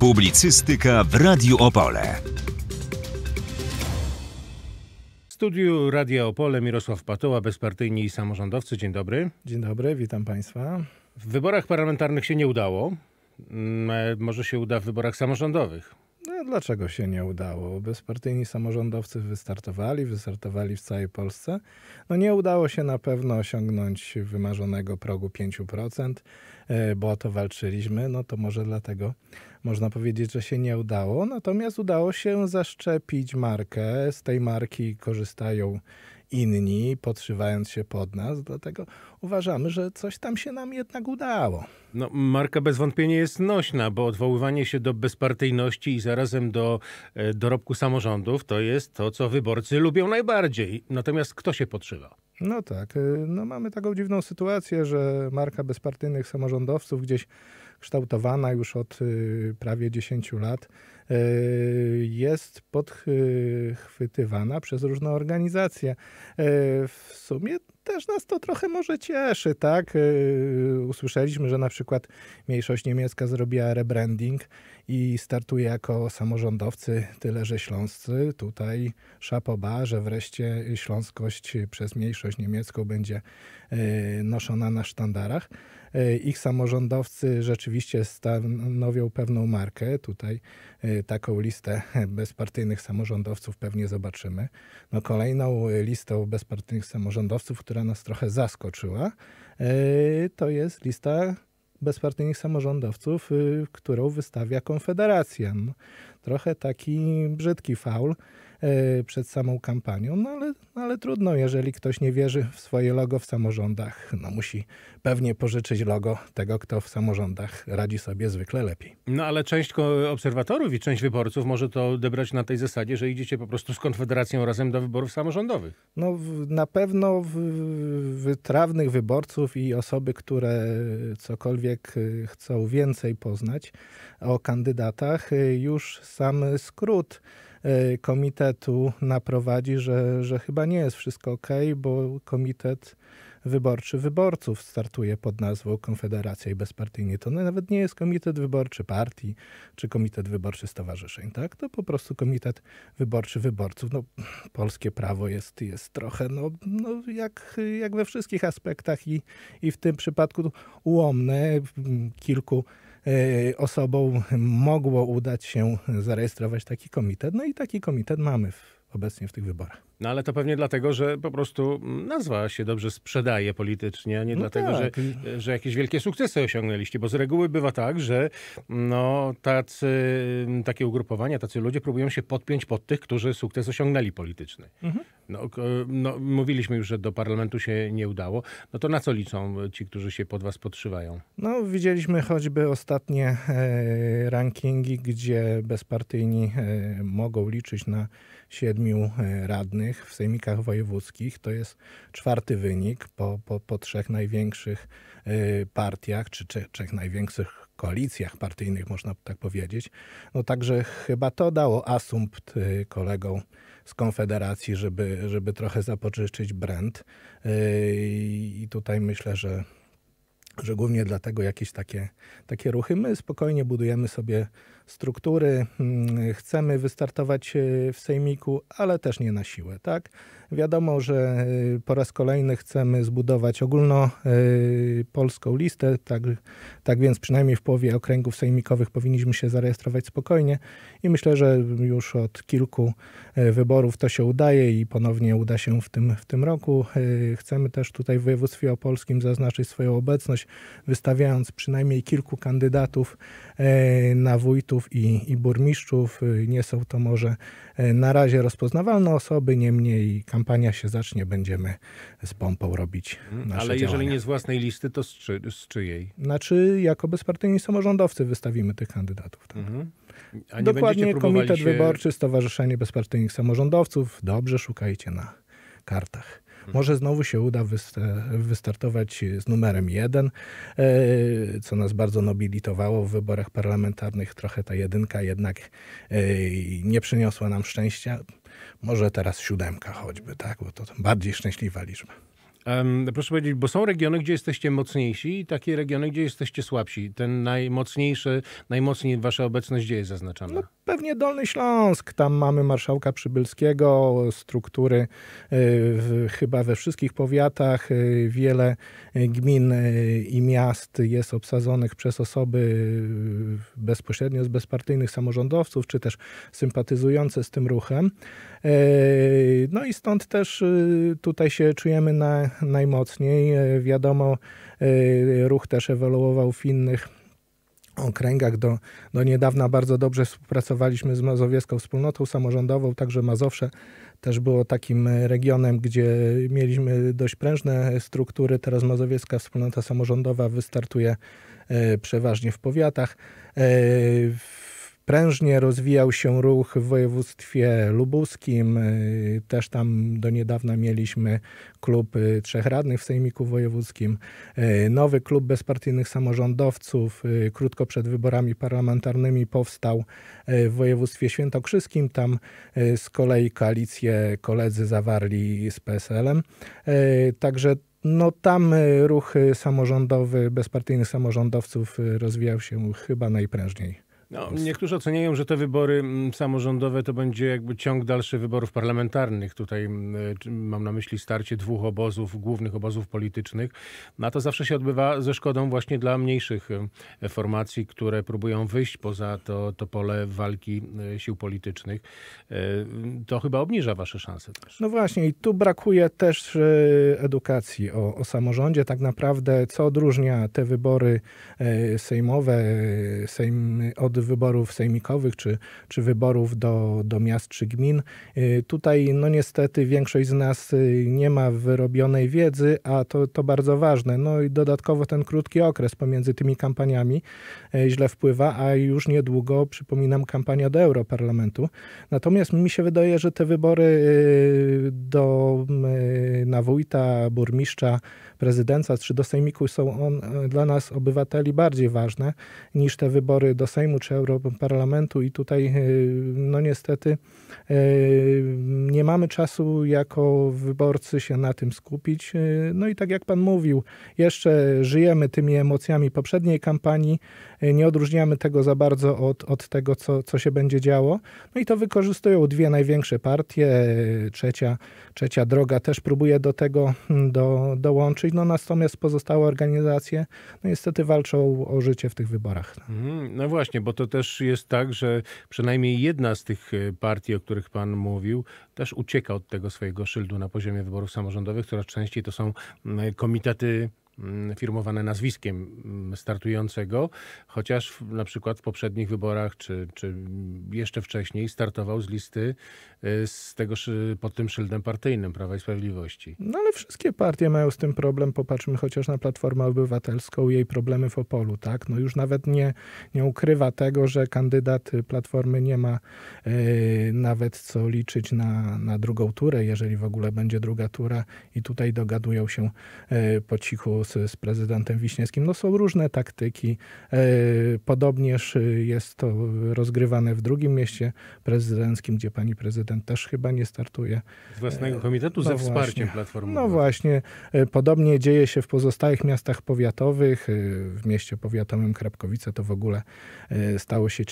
Publicystyka w Radiu Opole. W studiu Radia Opole Mirosław Patoła, bezpartyjni i samorządowcy. Dzień dobry. Dzień dobry, witam Państwa. W wyborach parlamentarnych się nie udało. Mm, e, Może się uda w wyborach samorządowych. No, dlaczego się nie udało? Bezpartyjni samorządowcy wystartowali, wystartowali w całej Polsce. No nie udało się na pewno osiągnąć wymarzonego progu 5%, e, bo o to walczyliśmy, no to może dlatego można powiedzieć, że się nie udało. Natomiast udało się zaszczepić markę. Z tej marki korzystają inni, podszywając się pod nas, dlatego uważamy, że coś tam się nam jednak udało. No, marka bez wątpienia jest nośna, bo odwoływanie się do bezpartyjności i zarazem do e, dorobku samorządów to jest to, co wyborcy lubią najbardziej. Natomiast kto się podszywa? No tak, y, no mamy taką dziwną sytuację, że marka bezpartyjnych samorządowców gdzieś kształtowana już od y, prawie 10 lat y, jest podchwytywana przez różne organizacje. W sumie też nas to trochę może cieszy, tak? Y, Usłyszeliśmy, że na przykład mniejszość niemiecka zrobiła rebranding i startuje jako samorządowcy, tyle że śląscy. Tutaj szapoba, że wreszcie śląskość przez mniejszość niemiecką będzie y, noszona na sztandarach. Y, Ich samorządowcy rzeczywiście stanowią pewną markę. Tutaj y, taką listę bezpartyjnych samorządowców pewnie zobaczymy. No, kolejną y, listą bezpartyjnych samorządowców, która nas trochę zaskoczyła, to jest lista bezpartyjnych samorządowców, którą wystawia Konfederacja. No, trochę taki brzydki faul przed samą kampanią, no ale, no ale trudno, jeżeli ktoś nie wierzy w swoje logo w samorządach, no musi pewnie pożyczyć logo tego, kto w samorządach radzi sobie zwykle lepiej. No ale część obserwatorów i część wyborców może to odebrać na tej zasadzie, że idziecie po prostu z Konfederacją razem do wyborów samorządowych. No, na pewno w, wytrawnych wyborców i osoby, które cokolwiek y, chcą więcej poznać o kandydatach, y, już sam skrót komitetu naprowadzi, że, że chyba nie jest wszystko ok, bo komitet wyborczy wyborców startuje pod nazwą Konfederacja i Bezpartyjni. To nawet nie jest komitet wyborczy partii, czy komitet wyborczy stowarzyszeń, tak? To po prostu komitet wyborczy wyborców. No, polskie prawo jest, jest trochę, no, no jak, jak we wszystkich aspektach i, i w tym przypadku ułomne. Kilku e, osobom mogło udać się zarejestrować taki komitet, no i taki komitet mamy w, obecnie w tych wyborach. No ale to pewnie dlatego, że po prostu nazwa się dobrze sprzedaje politycznie, a nie No dlatego, tak. że, że jakieś wielkie sukcesy osiągnęliście. Bo z reguły bywa tak, że no, tacy, takie ugrupowania, tacy ludzie próbują się podpiąć pod tych, którzy sukces osiągnęli polityczny. Mhm. No, no, mówiliśmy już, że do parlamentu się nie udało. No to na co liczą ci, którzy się pod was podszywają? No, widzieliśmy choćby ostatnie e, rankingi, gdzie bezpartyjni e, mogą liczyć na siedmiu e, radnych w sejmikach wojewódzkich. To jest czwarty wynik po, po, po trzech największych e, partiach, czy trzech największych koalicjach partyjnych, można tak powiedzieć. No także chyba to dało asumpt e, kolegom z Konfederacji, żeby, żeby trochę zapożyczyć brand. E, I tutaj myślę, że że głównie dlatego jakieś takie, takie ruchy. My spokojnie budujemy sobie struktury, mm, chcemy wystartować e, w Sejmiku, ale też nie na siłę, tak? Wiadomo, że e, po raz kolejny chcemy zbudować ogólnopolską listę, tak, tak więc przynajmniej w połowie okręgów sejmikowych powinniśmy się zarejestrować spokojnie i myślę, że już od kilku e, wyborów to się udaje i ponownie uda się w tym, w tym roku. Chcemy też tutaj w województwie opolskim zaznaczyć swoją obecność, wystawiając przynajmniej kilku kandydatów na wójtów i, i burmistrzów. Nie są to może na razie rozpoznawalne osoby, niemniej kampania się zacznie, będziemy z pompą robić nasze Mm, Ale jeżeli działania. nie z własnej listy, to z, czy, z czyjej? Znaczy, jako bezpartyjni samorządowcy wystawimy tych kandydatów. Tak. Mhm. A nie Dokładnie, Komitet się... Wyborczy, Stowarzyszenie Bezpartyjnych Samorządowców. Dobrze szukajcie na kartach. Mhm. Może znowu się uda wysta- wystartować z numerem jeden, e, co nas bardzo nobilitowało w wyborach parlamentarnych. Trochę ta jedynka jednak e, nie przyniosła nam szczęścia. Może teraz siódemka choćby, tak? Bo to bardziej szczęśliwa liczba. Um, proszę powiedzieć, bo są regiony, gdzie jesteście mocniejsi i takie regiony, gdzie jesteście słabsi. Ten najmocniejszy, najmocniej wasza obecność gdzie jest zaznaczona? No, pewnie Dolny Śląsk. Tam mamy marszałka Przybylskiego, struktury y, w, chyba we wszystkich powiatach. Y, wiele gmin y, i miast jest obsadzonych przez osoby bezpośrednio z bezpartyjnych samorządowców, czy też sympatyzujące z tym ruchem. No i stąd też tutaj się czujemy na, najmocniej. Wiadomo, ruch też ewoluował w innych okręgach. Do, do niedawna bardzo dobrze współpracowaliśmy z Mazowiecką Wspólnotą Samorządową, także Mazowsze też było takim regionem, gdzie mieliśmy dość prężne struktury. Teraz Mazowiecka Wspólnota Samorządowa wystartuje e, przeważnie w powiatach. E, prężnie rozwijał się ruch w województwie lubuskim. Y, też tam do niedawna mieliśmy klub y, trzech radnych w Sejmiku Wojewódzkim. Y, nowy klub bezpartyjnych samorządowców krótko przed wyborami parlamentarnymi powstał w województwie świętokrzyskim. Tam z kolei koalicję koledzy zawarli z PSL-em. Także no tam ruch samorządowy, bezpartyjnych samorządowców rozwijał się chyba najprężniej. No, niektórzy oceniają, że te wybory mm, samorządowe to będzie jakby ciąg dalszy wyborów parlamentarnych. Tutaj mm, mam na myśli starcie dwóch obozów, głównych obozów politycznych. No to zawsze się odbywa ze szkodą właśnie dla mniejszych e, formacji, które próbują wyjść poza to, to pole walki e, sił politycznych. E, to chyba obniża wasze szanse też. No właśnie i tu brakuje też edukacji o, o samorządzie. Tak naprawdę co odróżnia te wybory sejmowe sejm, od wyborów sejmikowych czy, czy wyborów do, do miast czy gmin. Y, tutaj no niestety większość z nas y, nie ma wyrobionej wiedzy, a to, to bardzo ważne. No i dodatkowo ten krótki okres pomiędzy tymi kampaniami y, źle wpływa, a już niedługo, przypominam, kampania do Europarlamentu. Natomiast mi się wydaje, że te wybory do, na wójta, burmistrza, prezydenta czy do sejmiku są on, dla nas obywateli bardziej ważne niż te wybory do Sejmu czy Europarlamentu i tutaj e, no niestety e, nie mamy czasu jako wyborcy się na tym skupić. E, no i tak jak pan mówił, jeszcze żyjemy tymi emocjami poprzedniej kampanii, nie odróżniamy tego za bardzo od, od tego, co, co się będzie działo. No i to wykorzystują dwie największe partie. Trzecia, trzecia droga też próbuje do tego hmm, do, dołączyć. No natomiast pozostałe organizacje no niestety walczą o życie w tych wyborach. Mhm, no właśnie, bo to też jest tak, że przynajmniej jedna z tych e, partii, o których pan mówił, też ucieka od tego swojego szyldu na poziomie wyborów samorządowych. Coraz częściej to są komitety Mm, firmowane nazwiskiem mm, startującego, chociaż na przykład w poprzednich wyborach, czy, czy jeszcze wcześniej startował z listy y, z tego, pod tym szyldem partyjnym Prawa i Sprawiedliwości. No ale wszystkie partie mają z tym problem. Popatrzmy chociaż na Platformę Obywatelską i jej problemy w Opolu. Tak? No już nawet nie, nie ukrywa tego, że kandydat Platformy nie ma yy, nawet co liczyć na, na drugą turę, jeżeli w ogóle będzie druga tura i tutaj dogadują się yy, po cichu z, z prezydentem Wiśniewskim. No są różne taktyki. E, podobnież jest to rozgrywane w drugim mieście prezydenckim, gdzie pani prezydent też chyba nie startuje. Z własnego e, komitetu no ze właśnie, wsparciem Platformy. No właśnie. E, podobnie dzieje się w pozostałych miastach powiatowych. W mieście powiatowym Krapkowice to w ogóle stało się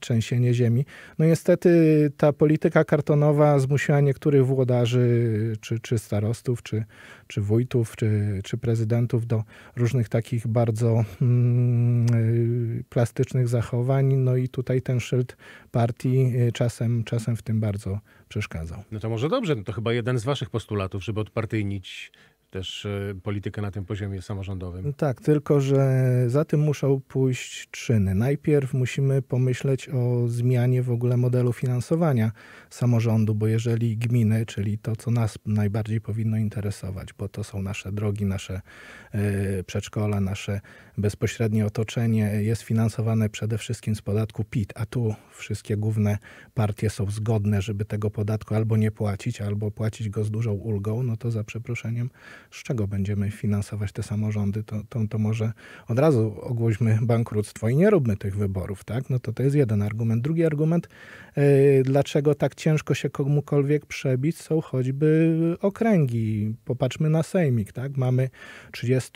trzęsienie ziemi. No niestety ta polityka kartonowa zmusiła niektórych włodarzy, czy, czy starostów, czy, czy wójtów, czy, czy prezydentów do różnych takich bardzo mm, y, plastycznych zachowań. No i tutaj ten szyld partii y, czasem, czasem w tym bardzo przeszkadzał. No to może dobrze, no to chyba jeden z waszych postulatów, żeby odpartyjnić też e, politykę na tym poziomie samorządowym. Tak, tylko że za tym muszą pójść czyny. Najpierw musimy pomyśleć o zmianie w ogóle modelu finansowania samorządu, bo jeżeli gminy, czyli to, co nas najbardziej powinno interesować, bo to są nasze drogi, nasze e, przedszkola, nasze bezpośrednie otoczenie, jest finansowane przede wszystkim z podatku PIT, a tu wszystkie główne partie są zgodne, żeby tego podatku albo nie płacić, albo płacić go z dużą ulgą, no to za przeproszeniem z czego będziemy finansować te samorządy, to, to, to może od razu ogłośmy bankructwo i nie róbmy tych wyborów, tak? No to to jest jeden argument. Drugi argument, yy, dlaczego tak ciężko się komukolwiek przebić, są choćby okręgi. Popatrzmy na Sejmik, tak? Mamy 30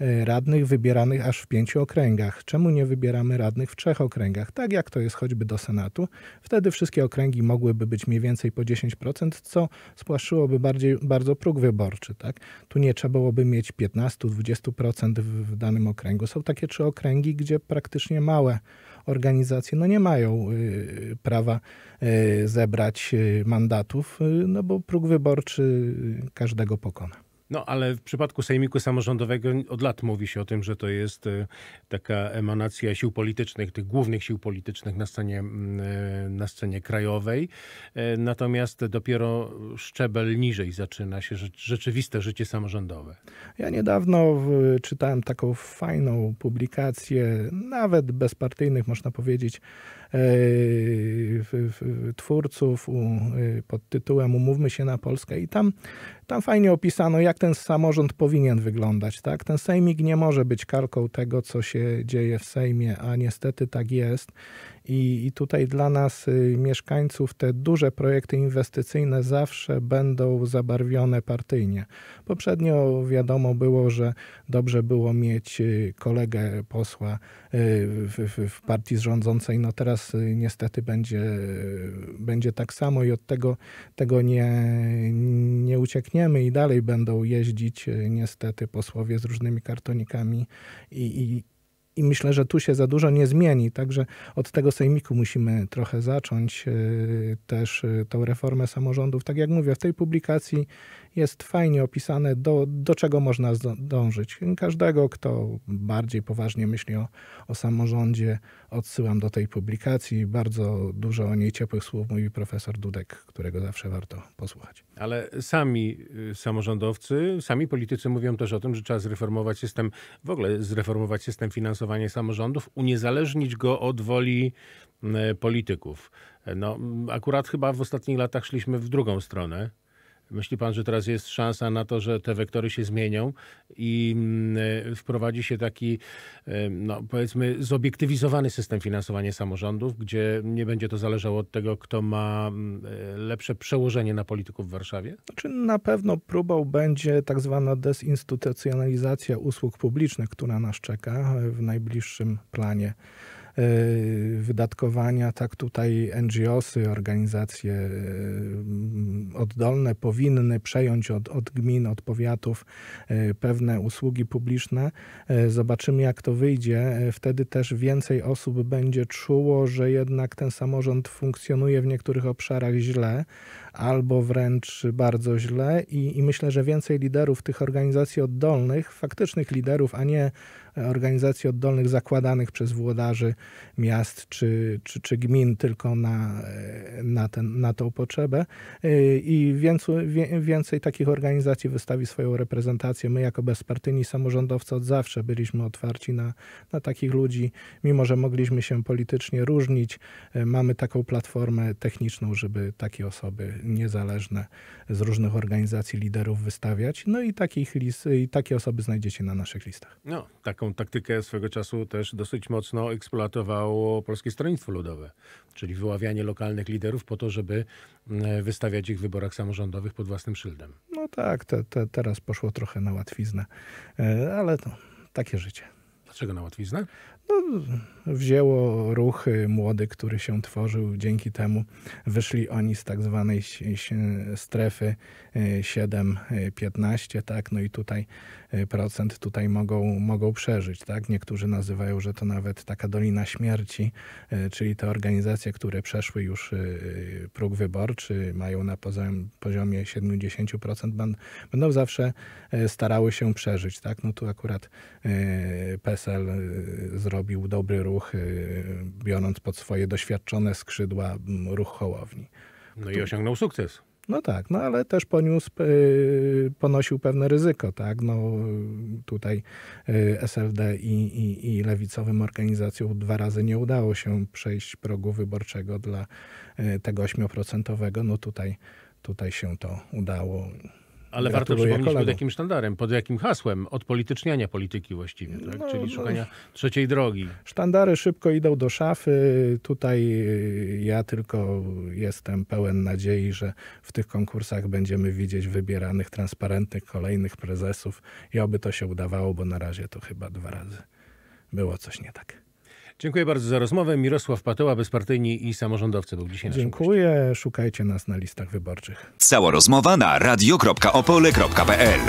yy, radnych wybieranych aż w pięciu okręgach. Czemu nie wybieramy radnych w trzech okręgach? Tak jak to jest choćby do Senatu. Wtedy wszystkie okręgi mogłyby być mniej więcej po 10%, co spłaszczyłoby bardziej, bardzo próg wyborczy, tak? Tu nie trzeba byłoby mieć 15-20% w, danym okręgu. Są takie trzy okręgi, gdzie praktycznie małe organizacje no nie mają y, prawa y, zebrać y, mandatów, no bo próg wyborczy każdego pokona. No, ale w przypadku Sejmiku Samorządowego od lat mówi się o tym, że to jest e, taka emanacja sił politycznych, tych głównych sił politycznych na scenie, e, na scenie krajowej. E, natomiast dopiero szczebel niżej zaczyna się rzeczywiste życie samorządowe. Ja niedawno czytałem taką fajną publikację, nawet bezpartyjnych, można powiedzieć, twórców pod tytułem Umówmy się na Polskę i tam, tam fajnie opisano, jak ten samorząd powinien wyglądać. Tak? Ten sejmik nie może być kalką tego, co się dzieje w Sejmie, a niestety tak jest. I, I tutaj dla nas, y, mieszkańców, te duże projekty inwestycyjne zawsze będą zabarwione partyjnie. Poprzednio wiadomo było, że dobrze było mieć y, kolegę posła y, w, w, w partii rządzącej. No teraz niestety będzie, będzie tak samo i od tego, tego nie, nie uciekniemy i dalej będą jeździć niestety posłowie z różnymi kartonikami i, i i myślę, że tu się za dużo nie zmieni. Także od tego sejmiku musimy trochę zacząć y, też y, tą reformę samorządów. Tak jak mówię, w tej publikacji jest fajnie opisane, do, do czego można dążyć. Każdego, kto bardziej poważnie myśli o, o samorządzie, odsyłam do tej publikacji. Bardzo dużo o niej ciepłych słów mówi profesor Dudek, którego zawsze warto posłuchać. Ale sami y, samorządowcy, sami politycy mówią też o tym, że trzeba zreformować system, w ogóle zreformować system finansowania samorządów, uniezależnić go od woli polityków. No, akurat chyba w ostatnich latach szliśmy w drugą stronę. Myśli pan, że teraz jest szansa na to, że te wektory się zmienią i mm, wprowadzi się taki, no powiedzmy, zobiektywizowany system finansowania samorządów, gdzie nie będzie to zależało od tego, kto ma mm, lepsze przełożenie na polityków w Warszawie? Znaczy, na pewno próbą będzie tak zwana desinstytucjonalizacja usług publicznych, która nas czeka w najbliższym planie E, wydatkowania, tak tutaj NGOsy, organizacje e, oddolne powinny przejąć od, od gmin, od powiatów e, pewne usługi publiczne. Zobaczymy, jak to wyjdzie. Wtedy też więcej osób będzie czuło, że jednak ten samorząd funkcjonuje w niektórych obszarach źle, albo wręcz bardzo źle i, i myślę, że więcej liderów tych organizacji oddolnych, faktycznych liderów, a nie organizacji oddolnych zakładanych przez włodarzy miast czy, czy, czy gmin tylko na, na, ten, na tą potrzebę i więcej, więcej takich organizacji wystawi swoją reprezentację. My jako bezpartyjni samorządowcy od zawsze byliśmy otwarci na, na takich ludzi, mimo że mogliśmy się politycznie różnić, mamy taką platformę techniczną, żeby takie osoby niezależne z różnych organizacji liderów wystawiać. No i takich list, i takie osoby znajdziecie na naszych listach. No, taką taktykę swego czasu też dosyć mocno eksploatowało Polskie Stronnictwo Ludowe, czyli wyławianie lokalnych liderów po to, żeby mm, wystawiać ich w wyborach samorządowych pod własnym szyldem. No tak, te, te, teraz poszło trochę na łatwiznę, e, ale to takie życie. Dlaczego na łatwiznę? No, wzięło ruch młody, który się tworzył. Dzięki temu wyszli oni z tak zwanej strefy 7-15, tak? No i tutaj e, procent tutaj mogą, mogą przeżyć, tak? Niektórzy nazywają, że to nawet taka dolina śmierci, czyli te organizacje, które przeszły już próg wyborczy, mają na poziomie 70%, będą zawsze starały się przeżyć, tak? No tu akurat PESEL zrobił dobry ruch, biorąc pod swoje doświadczone skrzydła ruch Hołowni. No i osiągnął sukces. No tak, no ale też poniósł, y, ponosił pewne ryzyko, tak? No tutaj y, SLD i, i, i lewicowym organizacjom dwa razy nie udało się przejść progu wyborczego dla y, tego 8%. No tutaj, tutaj się to udało. Ale warto przypomnieć pod kolegom. jakim sztandarem, pod jakim hasłem odpolityczniania polityki właściwie, tak? No, czyli no. szukania trzeciej drogi. Sztandary szybko idą do szafy. Tutaj y, ja tylko jestem pełen nadziei, że w tych konkursach będziemy widzieć wybieranych, transparentnych kolejnych prezesów i oby to się udawało, bo na razie to chyba dwa razy było coś nie tak. Dziękuję bardzo za rozmowę. Mirosław Patoła, bezpartyjni i samorządowcy był dzisiaj naszym. Dziękuję. Szukajcie nas na listach wyborczych. Cała rozmowa na radio.opole.pl